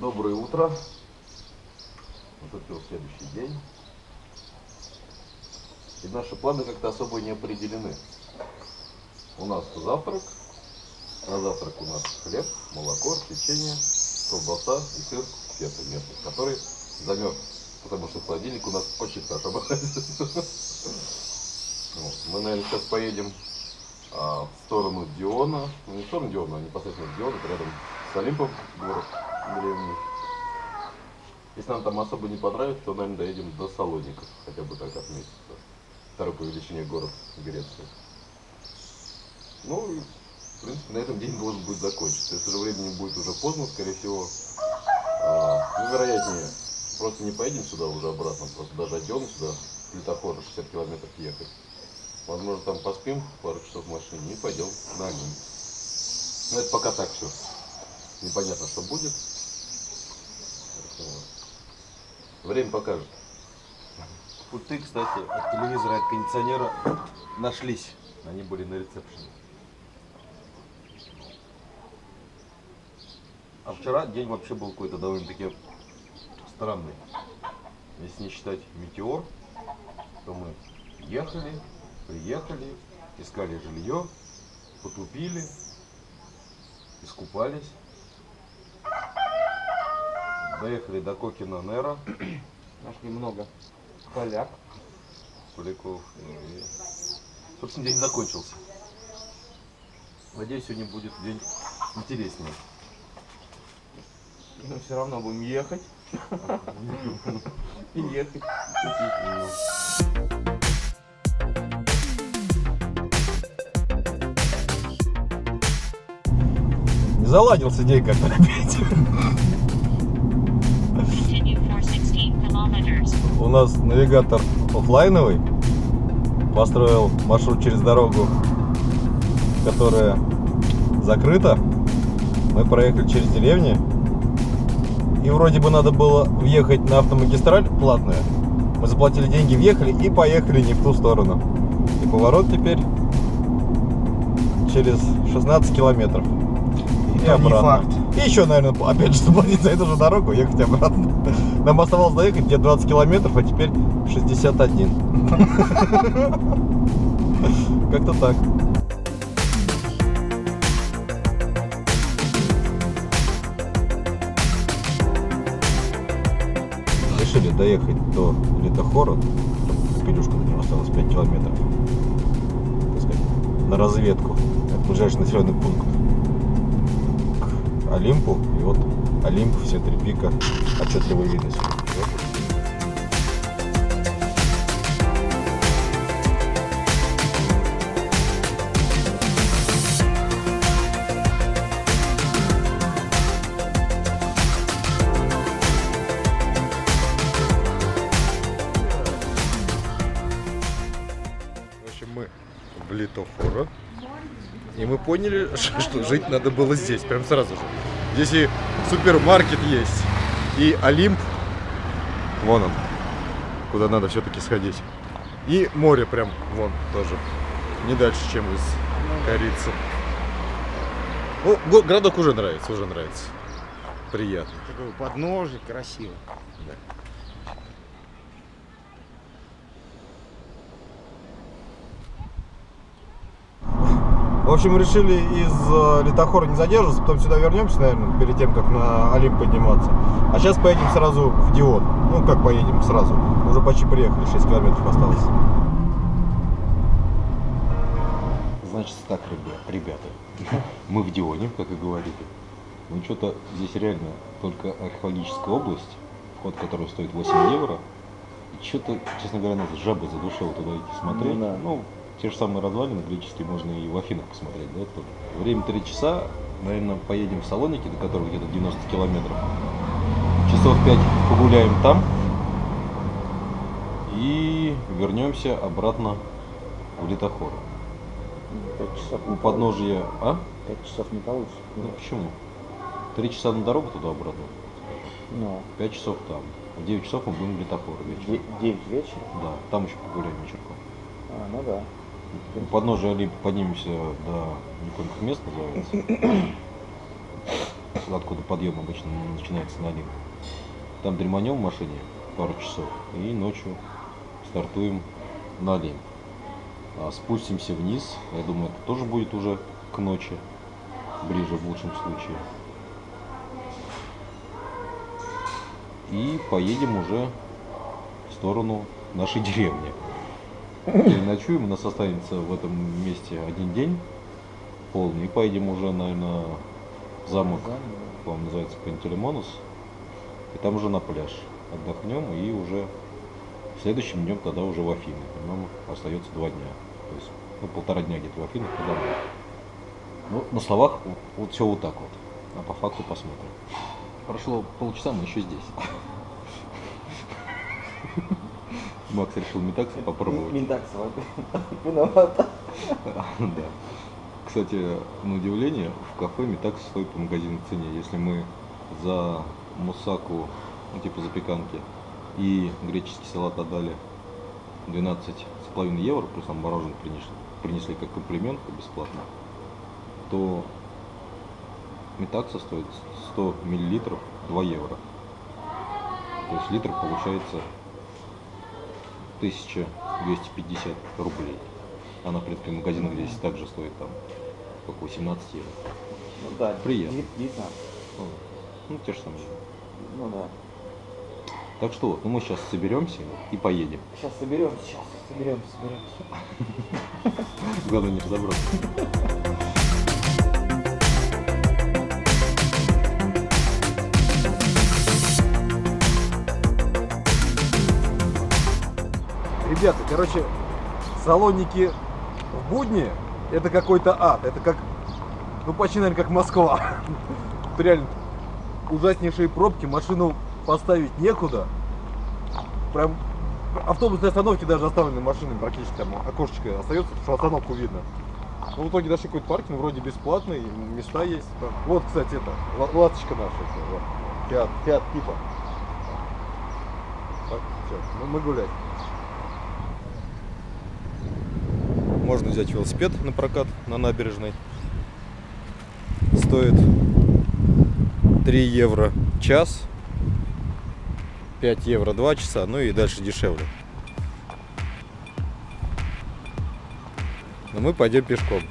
Доброе утро. Наступил следующий день. И наши планы как-то особо не определены. У нас завтрак. На завтрак у нас хлеб, молоко, печенье, колбаса и сыр фета местный, который замерз. Потому что холодильник у нас. Вот. Мы, наверное, сейчас поедем а, в сторону Диона. Ну, не в сторону Диона, а непосредственно в Дион, это рядом с Олимпом, город древний. Если нам там особо не понравится, то, наверное, доедем до Салоников, хотя бы так отметиться. Второй по величине город Греции. Ну, и, в принципе, на этом день должен будет закончиться. Если же времени будет уже поздно, скорее всего, а, ну, вероятнее, просто не поедем сюда уже обратно, просто даже идем сюда, с литохода 60 километров ехать. Возможно, там поспим пару часов в машине и пойдем на Олимп. Но это пока так все. Непонятно, что будет. Время покажет. Пульты, кстати, от телевизора от кондиционера нашлись. Они были на ресепшене. А вчера день вообще был какой-то довольно-таки странный. Если не считать метеор, то мы ехали, приехали, искали жилье, потупили, искупались. Доехали до Кокина Нера, Нашли много поляк. Поляков. И, собственно, день закончился. Надеюсь, сегодня будет день интереснее. Но все равно будем ехать. И ехать. Не заладился день как-то опять. У нас навигатор оффлайновый. Построил маршрут через дорогу, которая закрыта. Мы проехали через деревни. И вроде бы надо было въехать на автомагистраль платную. Мы заплатили деньги, въехали и поехали не в ту сторону. И поворот теперь через 16 километров. И не факт. И еще, наверное, опять же заплатить за эту же дорогу, ехать обратно. Нам оставалось доехать где 20 километров, а теперь 61. Как-то так. Решили доехать до Литохора. Пилюшка до него осталось 5 километров. Так сказать, на разведку. Это ближайший населенный пункт к Олимпу. И вот Олимп, все три пика отчетливо видно сюда. В общем, мы в Литофоро. И мы поняли, что жить надо было здесь, прям сразу же. Здесь и супермаркет есть, и Олимп, вон он, куда надо все-таки сходить. И море прям вон тоже, не дальше, чем из Корицы. Ну, го- городок уже нравится, уже нравится. Приятно. Такой подножик, красиво. В общем, решили из э, Литохора не задерживаться, потом сюда вернемся, наверное, перед тем, как на Олимп подниматься. А сейчас поедем сразу в Дион. Ну, как поедем сразу. Уже почти приехали, 6 километров осталось. Значит так, ребя- ребята, мы в Дионе, как и говорили. Ну что-то здесь реально только археологическая область, вход в которую стоит 8 евро. И что-то, честно говоря, нас жаба задушила туда идти смотреть. Ну да. Ну, те же самые развалины греческие можно и в Афинах посмотреть, да, тоже. Время 3 часа, наверное, поедем в Салоники, до которых где-то 90 километров. Часов 5 погуляем там. И вернемся обратно в Литохор. Пять часов. У подножия... А? Пять часов не получится. Ну почему? Три часа на дорогу туда-обратно, Ну, пять часов там. В 9 часов мы будем в Литопор вечером. де- девять вечера. Да, там еще погуляем вечерком. А, ну да. У подножия Олимпа поднимемся до некоторых мест называется. откуда подъем обычно начинается на Олимп. Там дреманем в машине пару часов и ночью стартуем на Олимп. А спустимся вниз, я думаю, это тоже будет уже к ночи, ближе в лучшем случае. И поедем уже в сторону нашей деревни. Переночуем, у нас останется в этом месте один день полный, и поедем уже, наверное, в замок, по-моему, называется Пантелеймонус, и там уже на пляж отдохнем, и уже следующим днем тогда уже в Афины. Нам остается два дня. То есть ну, полтора дня где-то в Афинах и домой. Ну, на словах вот, вот все вот так вот. А по факту посмотрим. Прошло полчаса, мы еще здесь. Макс решил метакса попробовать. Минтаксова. Виновата. Да. Кстати, на удивление, в кафе метакс стоит по магазинной цене. Если мы за мусаку, ну типа запеканки, и греческий салат отдали 12,5 евро, плюс нам мороженое принесли, принесли как комплимент бесплатно, то метакса стоит 100 миллилитров 2 евро. То есть литр получается 1250 рублей. А на, принципе, магазинах здесь также стоит там около 18 евро. Ну да. Приятно. дев- 19. Ну, Ну, те же самые. Ну да. Так что вот, ну мы сейчас соберемся и поедем. Сейчас соберемся, сейчас соберемся, соберемся. Главное не разобраться. Ребята, короче, салоники в будни это какой-то ад. Это как, ну почти, наверное, как Москва. Тут реально ужаснейшие пробки, машину поставить некуда. Прям автобусные остановки даже оставлены машинами практически там окошечко остается, потому что остановку видно. Ну, в итоге нашли какой-то паркинг, вроде бесплатный, места есть. Вот, кстати, это, ла- ласточка наша. Вот. Фиат, Фиат типа. Так, всё, ну, мы гулять. Можно взять велосипед на прокат на набережной. Стоит 3 евро час, 5 евро 2 часа, ну и дальше дешевле. Но мы пойдем пешком.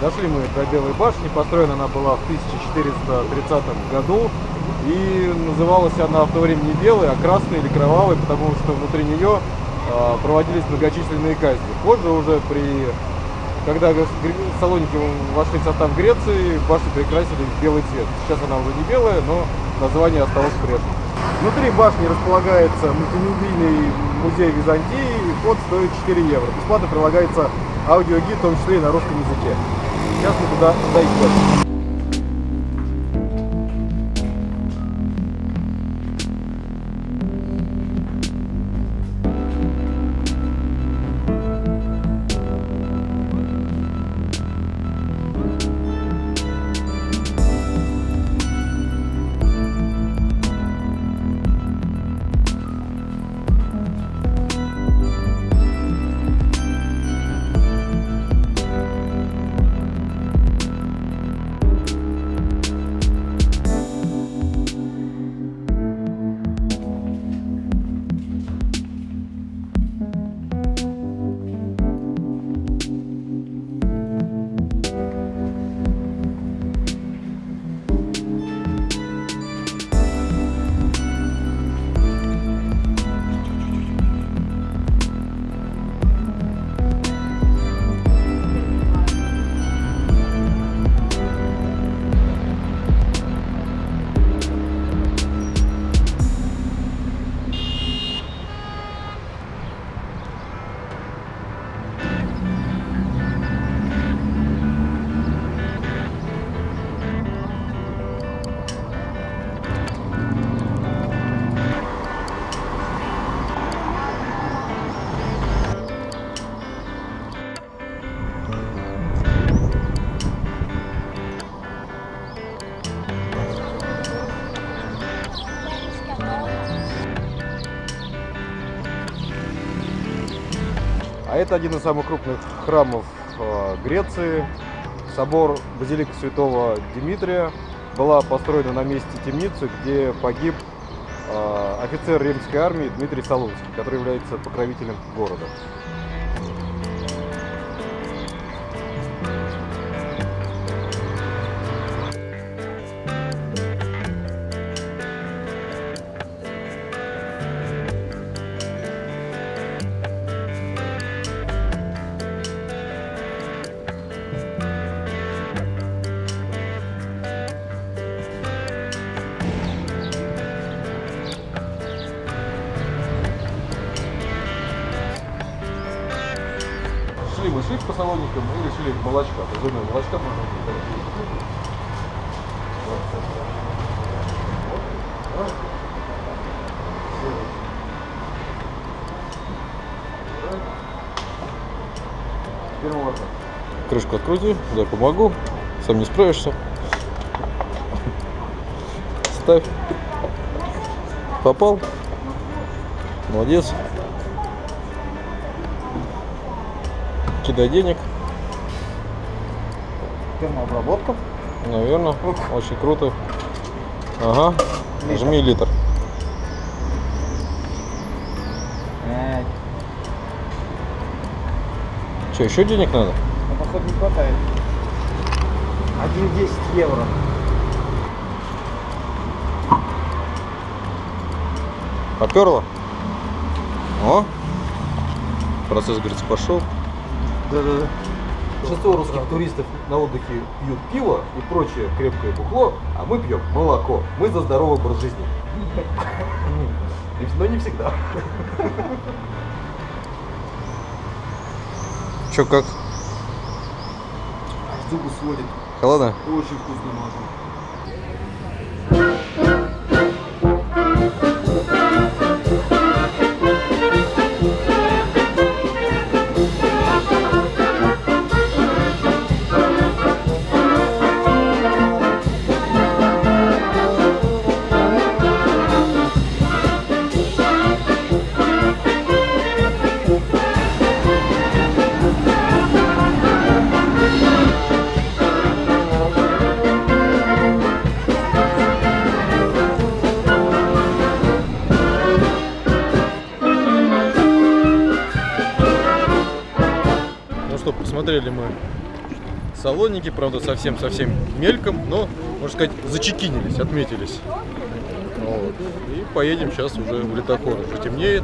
Дошли мы до Белой башни, построена она была в 1430 году. И называлась она в то время не белой, а красной или кровавой, потому что внутри нее а, проводились многочисленные казни. Позже уже при когда салоники вошли в состав Греции, башню перекрасили в белый цвет. Сейчас она уже не белая, но название осталось прежним. Внутри башни располагается мультимедийный музей Византии, вход стоит 4 евро. Бесплатно прилагается аудиогид, в том числе и на русском языке. Сейчас мы туда, туда это один из самых крупных храмов э, Греции. Собор Базилика Святого Дмитрия была построена на месте темницы, где погиб э, офицер римской армии Дмитрий Солунский, который является покровителем города. Шли мы шли по салоникам и решили молочка. Безумие молочка можно молоко. Крышку открути, дай помогу. Сам не справишься. Ставь. Попал. Молодец. Кидай денег. Термообработка. Наверное. Очень круто. Ага. Жми литр. Что, еще денег надо? ну, походу не хватает. 1,10 евро. Поперло? О! Процесс, говорится, пошел. Да-да-да. Большинство русских туристов на отдыхе пьют пиво и прочее крепкое бухло, а мы пьем молоко. Мы за здоровый образ жизни. Но не всегда. Че, как? Зубы сводит. Холодно? Очень вкусно молоко. Что, посмотрели мы салоники, правда, совсем-совсем мельком, но, можно сказать, зачекинились, отметились. Вот. И поедем сейчас уже в летохор. Уже темнеет,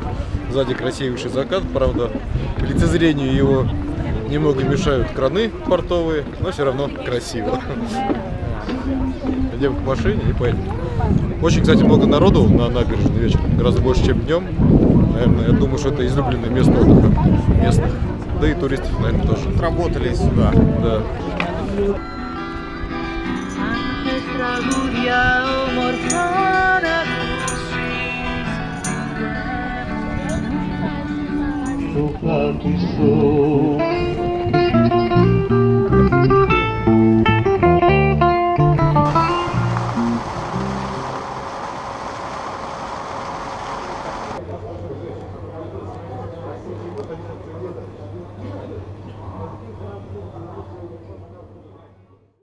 сзади красивейший закат, правда, лицезрению его немного мешают краны портовые, но все равно красиво. Идем к машине и поедем. Очень, кстати, много народу на набережной вечером, гораздо больше, чем днем. Наверное, я думаю, что это излюбленное место отдыха местных. Да и туристов, наверное, тоже. Работали сюда. Да. Ancestral